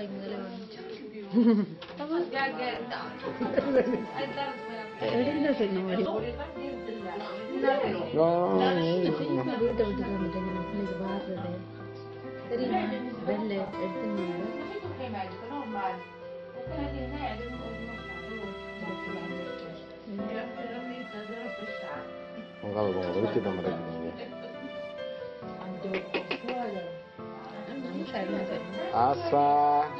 maling nga lang. Tapos gagawin daw. Ay, tara sa mga. Ay, tara sa mga. Ay, tara sa mga. Ay, tara Asa. Ah,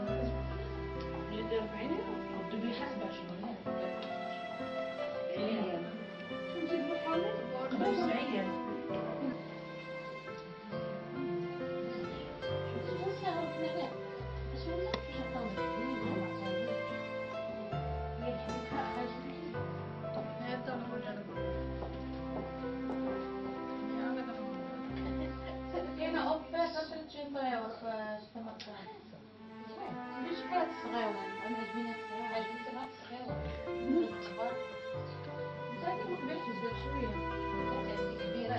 مش كانت صغيرة أنا عجبني صغيرة عجبني ما صغيرة كبار زي ما كبرت زاد شوية كبيرة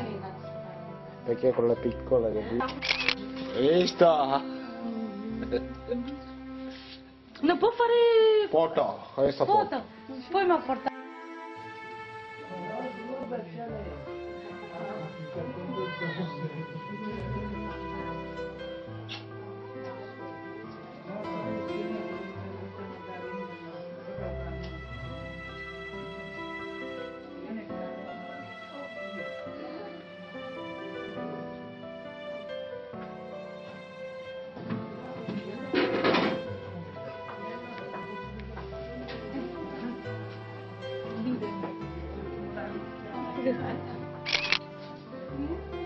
perché quella piccola che Visto? Não può fare Foto, questa foto. foto. Poi mi ha portato. hmm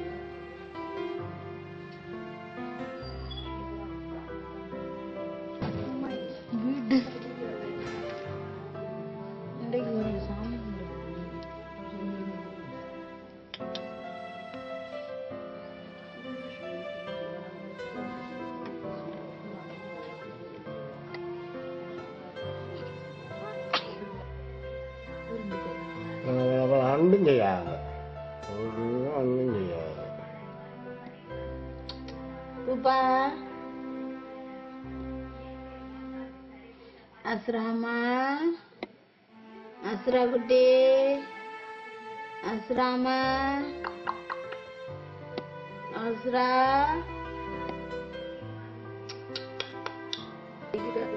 lupa. Asrama. Asra gede. Asrama. Asra. Tidak